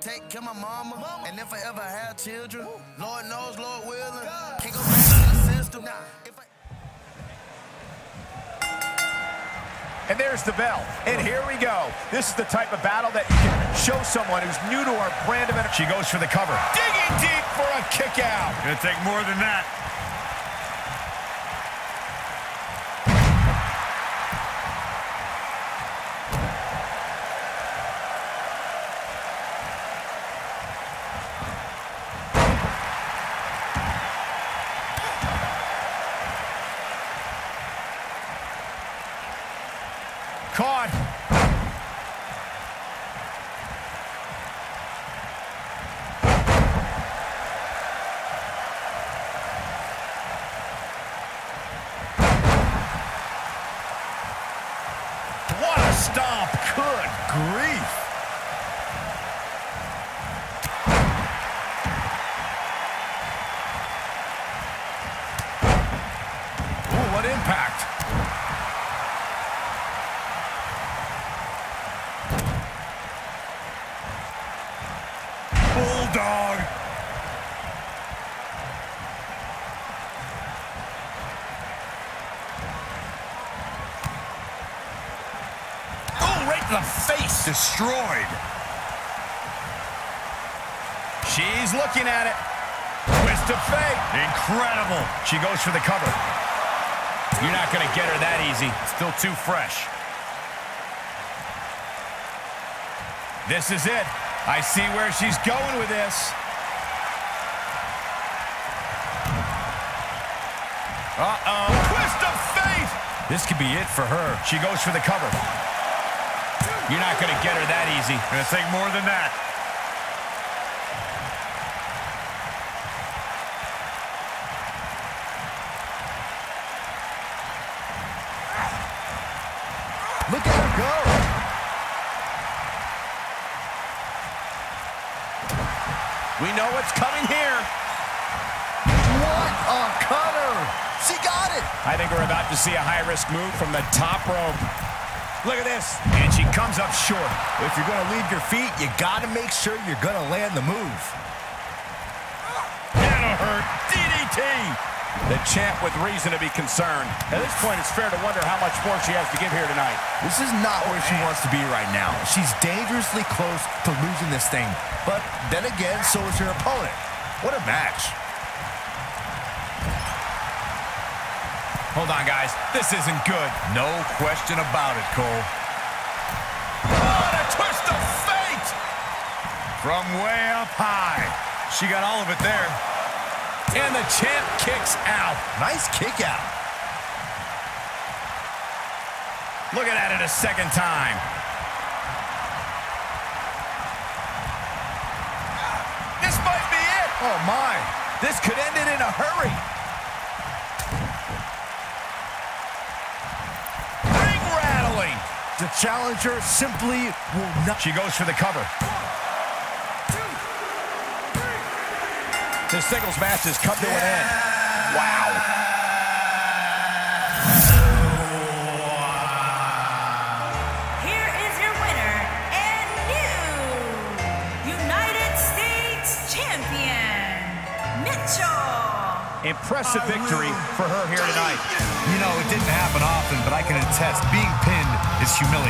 take care of my mama. mama. And if I ever have children, Lord knows, Lord willing, can't go back to the system. If I And there's the bell. And here we go. This is the type of battle that you can show someone who's new to our brand of energy. She goes for the cover. Digging deep for a kick out. Gonna take more than that. Caught. What a stomp. Good grief. Ooh, what impact. Bulldog. Oh, right to the face. Destroyed. She's looking at it. Twist of fate. Incredible. She goes for the cover. You're not going to get her that easy. Still too fresh. This is it. I see where she's going with this. Uh-oh. Twist of fate. This could be it for her. She goes for the cover. You're not going to get her that easy. Gonna take more than that. Look at her go. We know what's coming here. What a cutter! She got it! I think we're about to see a high-risk move from the top rope. Look at this. And she comes up short. If you're going to leave your feet, you got to make sure you're going to land the move. That'll hurt. DDT. The champ with reason to be concerned. At this point, it's fair to wonder how much more she has to give here tonight. This is not where she wants to be right now. She's dangerously close to losing this thing. But then again, so is her opponent. What a match. Hold on, guys. This isn't good. No question about it, Cole. What a twist of fate! From way up high. She got all of it there. And the champ kicks out. Nice kick out. Looking at it a second time. This might be it. Oh, my. This could end it in a hurry. Ring rattling. The challenger simply will not. She goes for the cover. This singles match has come to an end. Wow. Here is your winner and new United States champion, Mitchell. Impressive victory for her here tonight. You know, it didn't happen often, but I can attest being pinned is humiliating.